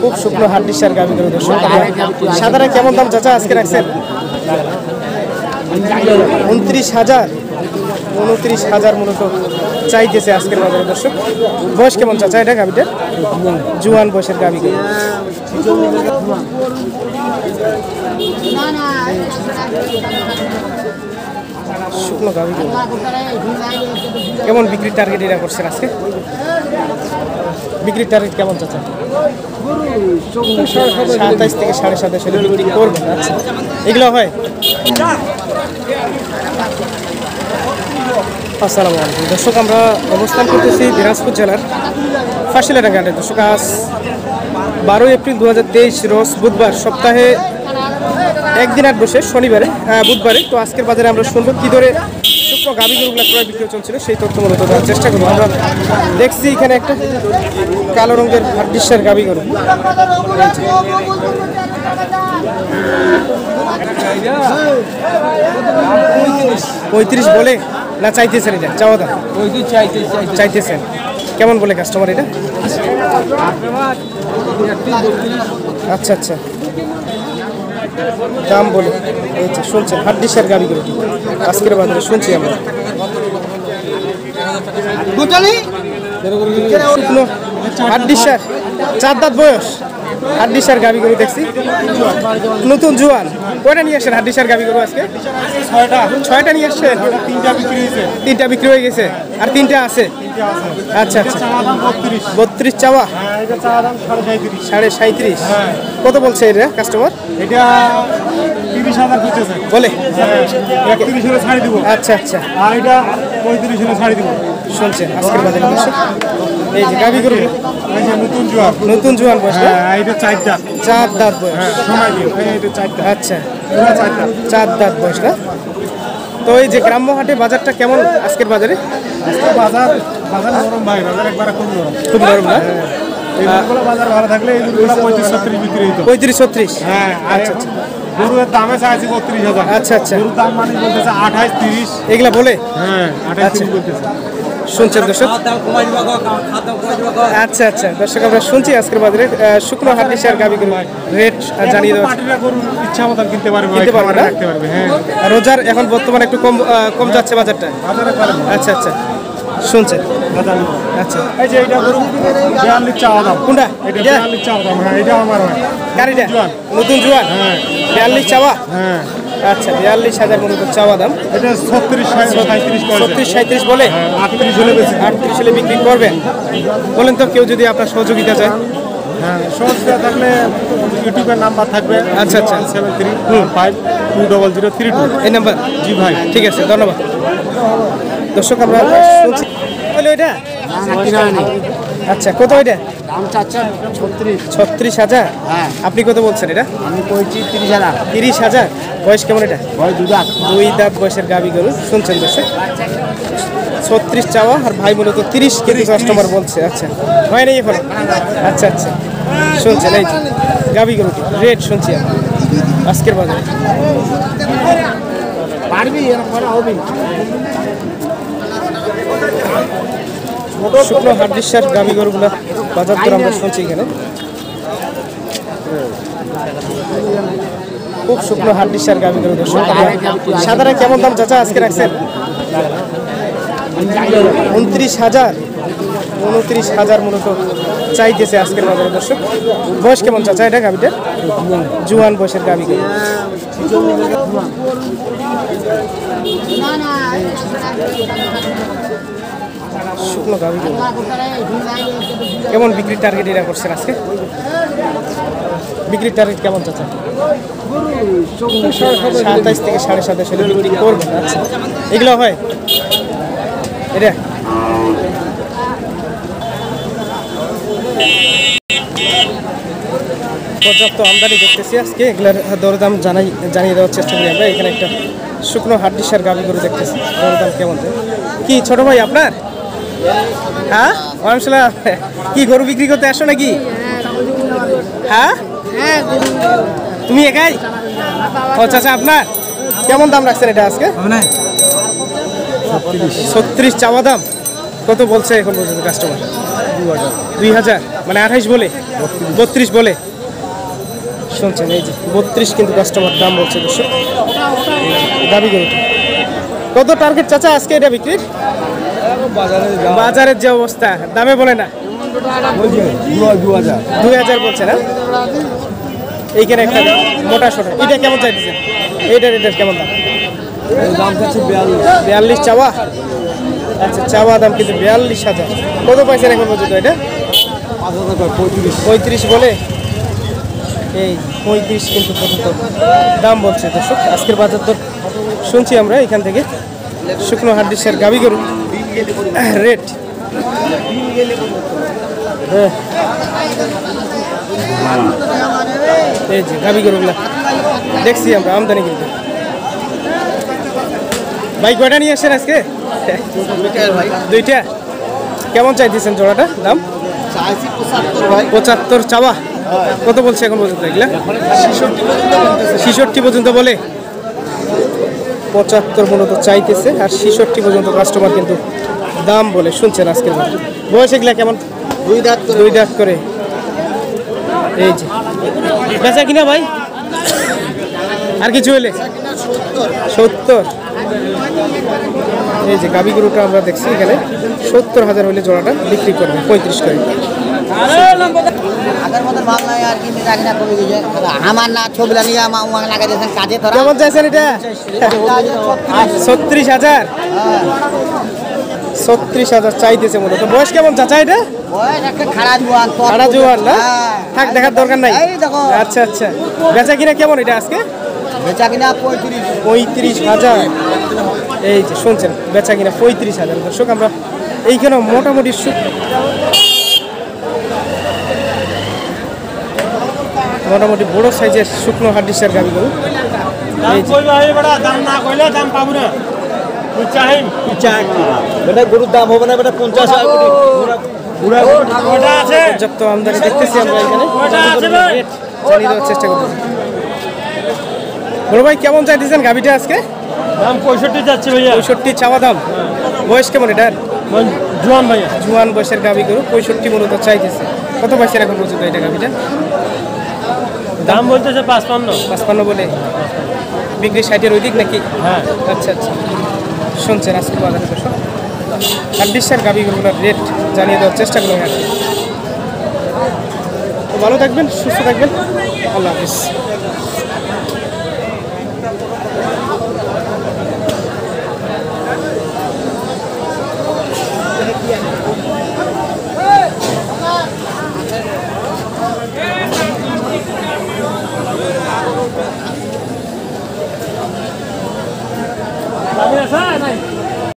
খুব শুকনো হাড্ডি সার গাভি গরু দর্শক সাদারা কেমন দাম চাচা আজকে রাখছেন? উনত্রিশ হাজার উনত্রিশ হাজার মূলত চাইতেছে আজকের বাজারে দর্শক। বয়স কেমন চাচা এটা গাভিটার জুয়ান বয়সের গাভি গরু শুকনো কেমন বিক্রির টার্গেট এটা করছেন আজকে? বিক্রির টার্গেট কেমন চাচা সাতাইশ থেকে সাড়ে সাতাশ হলে বিক্রি করবেন আচ্ছা। এগুলো হয়? আসসালামু আলাইকুম। দর্শক, আমরা অবস্থান করতেছি দিনাজপুর জেলার ফাঁসিলাটা ঘাটে দর্শক, আজ বারোই এপ্রিল দু হাজার তেইশ, রোজ বুধবার সপ্তাহে একদিন আট বসে, শনিবারে বুধবারে। তো আজকের বাজারে আমরা শুনব কী ধরে শুকনো গাভী গরুগুলো ক্রয় বিক্রি চলছিল, সেই তথ্য মূলত দেওয়ার চেষ্টা করব। আমরা দেখছি এখানে একটা কালো রঙের হাড্ডিসার গাভী গরু। পঁয়ত্রিশ বলে না চাইতেছেন এটা? চাওয়া দাম? চাইতেছেন। কেমন বলে কাস্টমার এটা? আচ্ছা আচ্ছা। দাম বলে। এই যে শুনছেন হাড্ডিসের গাড়িগুলো করে আজকের বাজারে শুনছি আমরা। হাড্ডিসার চার দাঁত বয়স। হাড্ডিসার গাবি গরু দেখছি। নতুন জোয়ান। কয়টা নিয়ে আসছেন হাড্ডিসার গাবি গরু আজকে? ছয়টা। ছয়টা নিয়ে আসছেন? তিনটা বিক্রি হয়েছে। তিনটা বিক্রি হয়ে গেছে। আর তিনটা আছে? আচ্ছা আচ্ছা। বত্রিশ। চাওয়া? হ্যাঁ সাড়ে সাঁত্রিশ কত বলছে এটা কাস্টমার এটা তিরিশ হাজার বলে? একত্রিশ হলে ছাড়ি দিব। আচ্ছা আচ্ছা। আর এটা পঁয়ত্রিশ হলে ছাড়ি দিব। শুনছেন আজকের বাজারে এই যে গাবি গরু এই যে নতুন জোয়ার। নতুন জোয়ান বয়স? হ্যাঁ এটা চারটা চার দাঁত বয়স। হ্যাঁ সময় এটা চারটা আচ্ছা। চার দাঁত। বয়স না? তো এই যে গ্রাম্য হাটে বাজারটা কেমন আজকের বাজারে? বাজার বাজার নরম ভাই বাজার একবারে খুব নরম। খুব নরম না? এই বাজার ভালো থাকলে এই পঁয়ত্রিশ ছত্রিশ বিক্রি পঁয়ত্রিশ ছত্রিশ। হ্যাঁ আচ্ছা, গরুর দামে চাইছি বত্রিশ হাজার। আচ্ছা আচ্ছা। গরুর দাম মানে বলতেছে তিরিশ। এগুলা বলে? হ্যাঁ আঠাইশ আচ্ছা। তিরিশ বলতেছে। শুনছেন দর্শক? আচ্ছা আচ্ছা। দর্শক আমরা শুনছি আজকের বাজারে। শুকনো হাড্ডি শেয়ার গাবি রেট জানিয়ে দেওয়া ইচ্ছা মতন কিনতে পারবে কিনতে পারবে না? হ্যাঁ। রোজার এখন বর্তমানে একটু কম কম যাচ্ছে বাজারটা? আচ্ছা আচ্ছা। শুনছেন? আচ্ছা। এই যে এটা গরু বিয়াল্লিশ চাওয়া দাম। কোনটা? এটা এটা? বিয়াল্লিশ চাওয়া দাম হ্যাঁ এটা আমার গাড়িটা? নতুন জোয়ান? হ্যাঁ। বিয়াল্লিশ চাওয়া? হ্যাঁ। আচ্ছা বিয়াল্লিশ হাজার মূলত চাওয়া দাম। এটা ছত্রিশ ছত্রিশ সাঁত্রিশ বলে? হ্যাঁ আটত্রিশ হলে বেশি। আটত্রিশ হলে বিক্রি করবেন? বলেন তো কেউ যদি আপনার সহযোগিতা চায়। হ্যাঁ সহজটা থাকলে ইউটিউবের নাম্বার থাকবে। আচ্ছা, আচ্ছা। Seven three five two double zero three two. এই নাম্বার? জি ভাই। ঠিক আছে ধন্যবাদ। দর্শক আমরা শুনছি। এটা? আচ্ছা কত এটা? দাম ছত্রিশ। ছত্রিশ হাজার? হ্যাঁ। আপনি কত বলছেন এটা? আমি কইছি তিরিশ হাজার। তিরিশ হাজার। বয়স কেমন এটা? ভয় দুধ দুই দাঁত বয়সের গাবি গরু শুনছেন দর্শক? ছত্রিশ চাওয়া আর ভাই মূলত তিরিশ কেজি কাস্টমার বলছে আচ্ছা। হয় নাই এখন? আচ্ছা আচ্ছা। শুনছেন এই গাবি গরুটি রেট শুনছি আজকের বাজারে। পারবি হবে শুকনো হাড্ডিসার গাবি গরুগুলো বাজার দর আমরা শুনছি এখানে। খুব শুকনো হাড্ডিসার গাবি গরু সাদারা কেমন দাম চাচা আজকে রাখছেন? উনত্রিশ হাজার উনত্রিশ হাজার মূলত চাইতেছে আজকের বাজারে দর্শক। বয়স কেমন চাচা এটা গাবিটা জুয়ান বয়সের গাবি গরু। শুকনো গাবি কেমন বিক্রির টার্গেট এটা করছেন আজকে? বিক্রির টার্গেট কেমন চাচা সাতাইশ থেকে সাড়ে সাতাশ হলে বিক্রি করবেন আচ্ছা। এগুলো হয়? এটা? পর্যাপ্ত আমদানি দেখতেছি আজকে, এগুলার দরদাম জানাই জানিয়ে দেওয়ার চেষ্টা করি আমরা। এখানে একটা শুকনো হাড্ডিসার গাবি গরু দেখতেছি। দরদাম কেমন? কি, ছোট ভাই আপনার? হ্যাঁ? ওয়ালাইকুম কি, গরু বিক্রি করতে আসো নাকি? হ্যাঁ? তুমি একাই? ও চাচা আপনার? কেমন দাম রাখছেন এটা আজকে? ছত্রিশ চাওয়া দাম। কত বলছে এখন পর্যন্ত কাস্টমার দুই হাজার। মানে আঠাইশ বলে? বত্রিশ বলে? শুনছেন, এই যে বত্রিশ কিন্তু কাস্টমার দাম বলছে, দর্শক। দাবি করুন কত টার্গেট চাচা আজকে এটা বিক্রির? বাজারের যে অবস্থা দামে বলে না। দুই হাজার বলছে না? এইখানে একটা মোটা সোটা এটা কেমন চাইতেছেন? এইটার এটার কেমন দাম? দাম চাচ্ছি বিয়াল্লিশ। চাওয়া? আচ্ছা চাওয়া দাম কিন্তু বিয়াল্লিশ হাজার। কত পাইছেন এখন পর্যন্ত এটা? পঁয়ত্রিশ। পঁয়ত্রিশ বলে? এই পঁয়ত্রিশ কিন্তু পর্যন্ত দাম বলছে দর্শক আজকের বাজার দর শুনছি আমরা এখান থেকে। শুকনো হাড্ডিসের গাবি গরু। রেট। হ্যাঁ। এই যে গাবি গরুগুলা। দেখছি আমরা আমদানি কিন্তু। ভাই কয়টা নিয়ে আসছেন আজকে? দুইটা? কেমন চাইতেছেন জোড়াটা? দাম? পঁচাত্তর পঁচাত্তর চাওয়া। কত বলছে এখন পর্যন্ত এগুলা? ছিষট্টি পর্যন্ত বলে? পঁচাত্তর মূলত চাইতেছে আর ছিষট্টি পর্যন্ত কাস্টমার কিন্তু দাম বলে শুনছেন আজকের। বয়স এগুলা কেমন? দুই দাঁত দুই দাঁত করে। এই যে। বেচা কিনা ভাই? আর কিছু হলে? সত্তর। এই যে গাবি গরুটা আমরা দেখছি এখানে। সত্তর হাজার হলে জোড়াটা বিক্রি করবে পঁয়ত্রিশ করে। আগের মতন নয় আর কমে গেছে। আমার না নিয়ে আমার উমাকে লাগা দিয়েছেন কাজে ধরা। কেমন চাইছেন এটা? ছত্রিশ হাজার। ছত্রিশ হাজার চাইতেছে মূলত বয়স কেমন চাচা এটা? বয়স খারাপ জোয়ান জোয়ার না? হ্যাঁ। থাক দেখার দরকার নাই। আচ্ছা আচ্ছা। বেচা কিনা কেমন এটা আজকে? বেচা কিনা পঁয়ত্রিশ। পঁয়ত্রিশ হাজার। এই যে শুনছেন বেচা কিনা পঁয়ত্রিশ হাজার। দর্শক আমরা এইখানে মোটামুটি মোটামুটি বড় সাইজের শুকনো হাড্ডিসের গাড়িগুলো এই যে দাম না কইলে দাম পাবো না বেটা গরুর দাম হবে না বেটা পঞ্চাশ পর্যাপ্ত আমদানি দেখতেছি আমরা এখানে। জানিয়ে দেওয়ার চেষ্টা করতেছি বড় ভাই কেমন চাইতেছেন গাভিটা আজকে? দাম পঁয়ষট্টি যাচ্ছে ভাইয়া। পঁয়ষট্টি চাওয়া দাম। বয়স কেমন এটার? জোয়ান ভাইয়া। জুয়ান বয়সের গাভি গরু পঁয়ষট্টি মূলত চাইতেছে কত পয়সা এখন পর্যন্ত এটা গাভিটা? দাম বলতেছে পাঁচপান্ন। পাঁচপান্ন বলে। বিক্রি ষাটের ওই দিক নাকি? হ্যাঁ। আচ্ছা আচ্ছা। শুনছেন আজকে বাজারে দর্শক ছাব্বিশের গাভিগুলোর রেট জানিয়ে দেওয়ার চেষ্টা করুন আর। ভালো থাকবেন সুস্থ থাকবেন। আল্লাহ হাফিজ।